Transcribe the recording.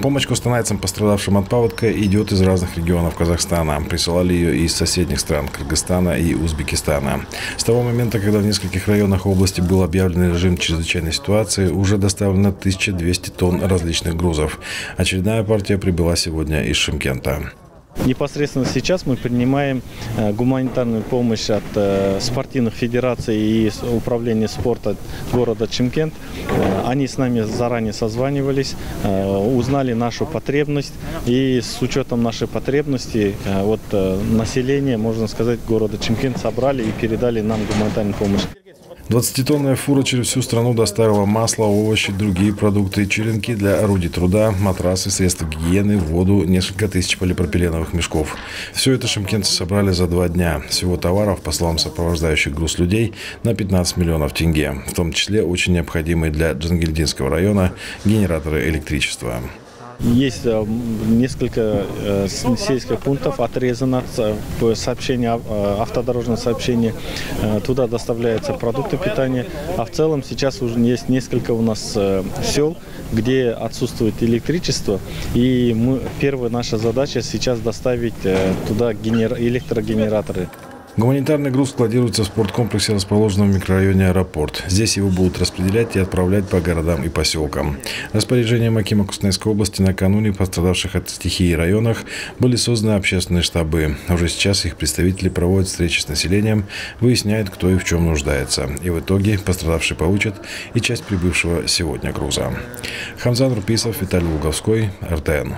Помощь кустанайцам, пострадавшим от паводка, идет из разных регионов Казахстана. Присылали ее из соседних стран – Кыргызстана и Узбекистана. С того момента, когда в нескольких районах области был объявлен режим чрезвычайной ситуации, уже доставлено 1200 тонн различных грузов. Очередная партия прибыла сегодня из Шимкента. Непосредственно сейчас мы принимаем э, гуманитарную помощь от э, спортивных федераций и управления спорта города Чимкент. Э, они с нами заранее созванивались, узнали нашу потребность и с учетом нашей потребности вот население, можно сказать, города Чимкент собрали и передали нам гуманитарную помощь. 20-тонная фура через всю страну доставила масло, овощи, другие продукты, черенки для орудий труда, матрасы, средства гигиены, воду, несколько тысяч полипропиленовых мешков. Все это шимкенцы собрали за два дня. Всего товаров, по словам сопровождающих груз людей, на 15 миллионов тенге, в том числе очень необходимые для Джангельдинского района генераторы электричества. Есть э, несколько э, сельских пунктов отрезано сообщение, э, автодорожное сообщение. Туда доставляются продукты питания. А в целом сейчас уже есть несколько у нас сел, где отсутствует электричество. И мы, первая наша задача сейчас доставить туда электрогенераторы. Гуманитарный груз складируется в спорткомплексе, расположенном в микрорайоне «Аэропорт». Здесь его будут распределять и отправлять по городам и поселкам. Распоряжением Акима Кустанайской области накануне пострадавших от стихии районах были созданы общественные штабы. Уже сейчас их представители проводят встречи с населением, выясняют, кто и в чем нуждается. И в итоге пострадавшие получат и часть прибывшего сегодня груза. Хамзан Руписов, Виталий Луговской, РТН.